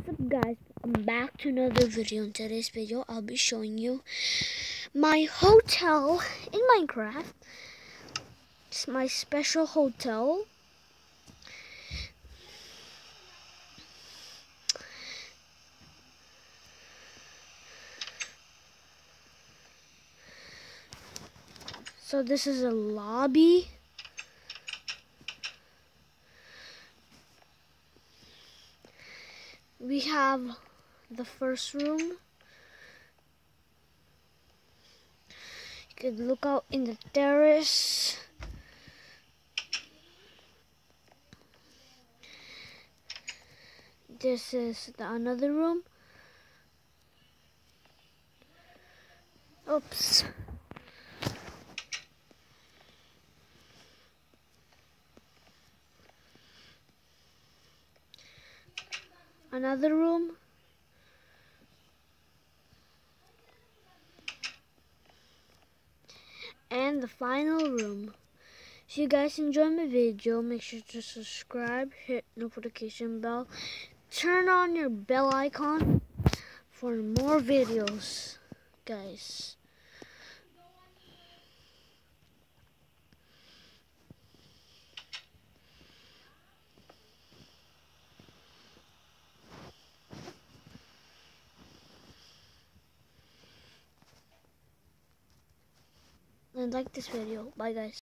What's up guys, welcome back to another video. In today's video, I'll be showing you my hotel in Minecraft. It's my special hotel. So this is a lobby. We have the first room. You can look out in the terrace. This is the another room. Oops. Another room? And the final room. If you guys enjoy my video make sure to subscribe hit notification bell turn on your bell icon for more videos guys and like this video. Bye guys.